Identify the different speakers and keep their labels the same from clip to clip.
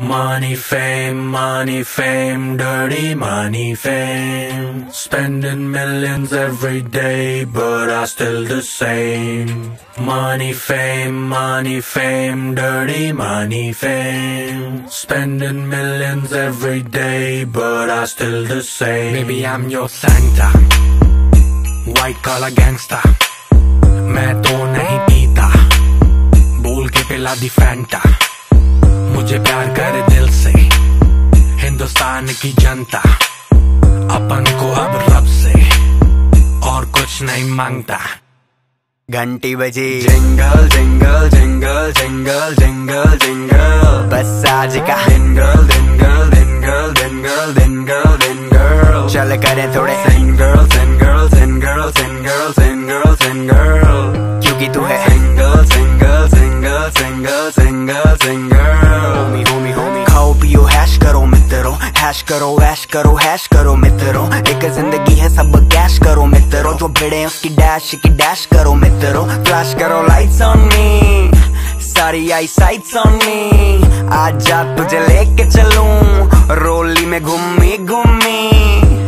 Speaker 1: Money, fame, money, fame, dirty money, fame. Spending millions every day, but I still the same. Money, fame, money, fame, dirty money, fame. Spending millions every day, but I still the same. Baby, I'm your Santa. White collar gangster. मैं तो नहीं पीता बोल के पिला दी Fanta मुझे प्यार कर दिल से। हिंदुस्तान की जनता अपन को अब रब से और कुछ नहीं माँगता।
Speaker 2: घंटी बजी।
Speaker 3: Jingle jingle jingle jingle jingle jingle.
Speaker 2: बस आज का।
Speaker 3: Jingle jingle jingle jingle jingle jingle
Speaker 2: चल करें थोड़े।
Speaker 3: Single single single single single single.
Speaker 2: क्योंकि तू है।
Speaker 3: Single
Speaker 2: single single single single single. Hash करो ऐश करो हैश करो मित्रों। एक ज़िंदगी है सब कैश करो मित्रों। जो भिड़े उसकी डैश की डैश करो मित्रों। फ्लैश करो लाइट्स ऑन मी सारी आई साइट्स ऑन मी आज जा तुझे लेके चलूँ रोली में घूमी घूमी।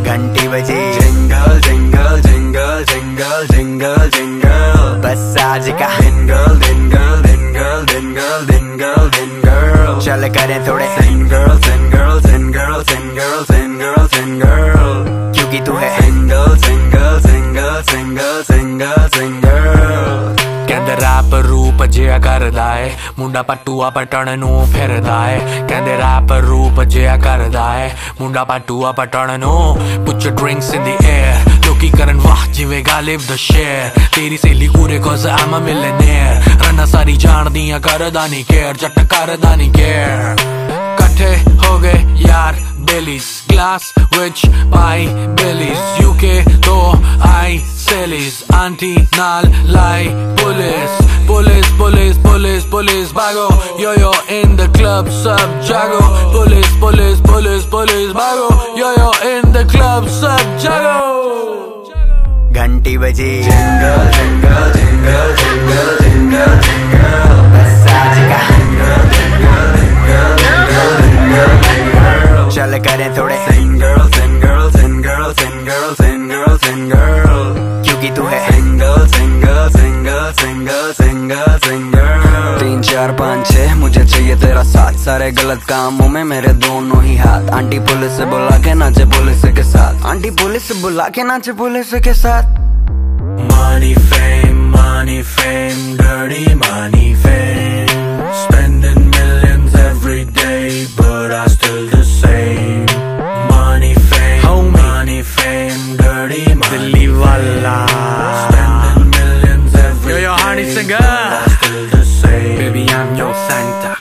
Speaker 2: घंटी बजे।
Speaker 3: Jingle jingle jingle jingle jingle jingle
Speaker 2: बस आज का।
Speaker 3: Jingle jingle jingle jingle jingle jingle
Speaker 2: चल करें थोड़े।
Speaker 3: Single single single single single single
Speaker 2: क्योंकि तू है
Speaker 3: single single single single single single
Speaker 1: ਕਹਿੰਦੇ ਰੈਪ ਰੂਪ ਜਿਆ ਕਰਦਾ ਏ ਮੁੰਡਾ ਪਟੂਆ ਪਟਣ ਨੂੰ ਫਿਰਦਾ ਏ ਕਹਿੰਦੇ ਰੈਪ ਰੂਪ ਜਿਆ ਕਰਦਾ ਏ ਮੁੰਡਾ ਪਟੂਆ ਪਟਣ ਨੂੰ ਪੁੱਟ your drinks in the air ਲੋਕੀ ਕਰਨ ਵਾਹ ਜਿਵੇਂ ਗਾਲਿਬ ਦਾ ਸ਼ੇਰ ਤੇਰੀ ਸਹੇਲੀ ਕੂਰੇ ਕੋਜ਼ ਆਮ ਅ ਮਿਲਨੇਅਰ ਰੰਨਾ ਸਾਰੀ ਜਾਣਦੀਆਂ ਕਰਦਾ ਨਹੀਂ ਕੇਅਰ ਜੱਟ ਕਰਦਾ ਨਹੀਂ ਕੇਅਰ ਇਕੱਠੇ ਹੋ ਗਏ ਯਾਰ Billy's Glass which by Billy's UK though I sell? Is Anti nal lie bullies Bullies, bullies, bullies, bullies Bago yo yo in the club sub jago. Bullies, bullies, bullies, bullies Bago yo yo in the club sub jago.
Speaker 2: Ganti बजी
Speaker 3: Jingle, jingle, jingle, jingle. Single single तीन, चार, पाँच, छह, मुझे चाहिए तेरा साथ। सारे गलत कामों में मेरे दोनों ही हाथ। आंटी पुलिस से बुला के नाचे पुलिस के साथ।
Speaker 2: आंटी पुलिस से बुला के नाचे पुलिस के साथ।
Speaker 1: Money fame money fame dirty money fame. Same.
Speaker 2: Baby, I'm your Santa.